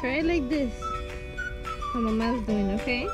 Try it like this. How mama's doing, okay?